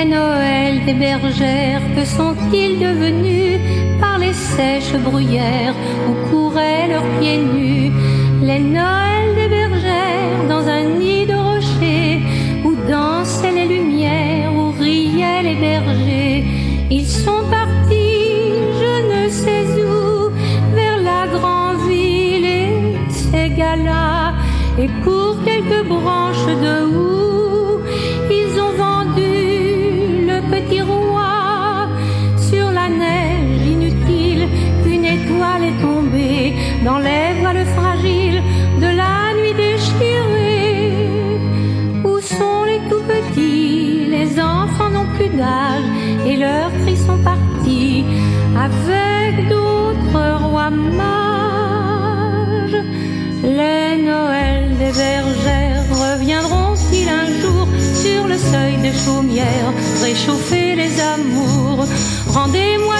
Les Noëls des bergères, que sont-ils devenus par les sèches bruyères où couraient leurs pieds nus? Les Noëls des bergères dans un nid de rochers où dansaient les lumières, où riaient les bergers. Ils sont partis, je ne sais où, vers la grande ville et ces gars-là. Et pour quelques branches de houx, fragiles de la nuit déchirée. Où sont les tout petits? Les enfants n'ont plus d'âge et leurs cris sont partis avec d'autres rois mages. Les Noëls des bergères reviendront-ils un jour sur le seuil des chaumières, réchauffer les amours Rendez-moi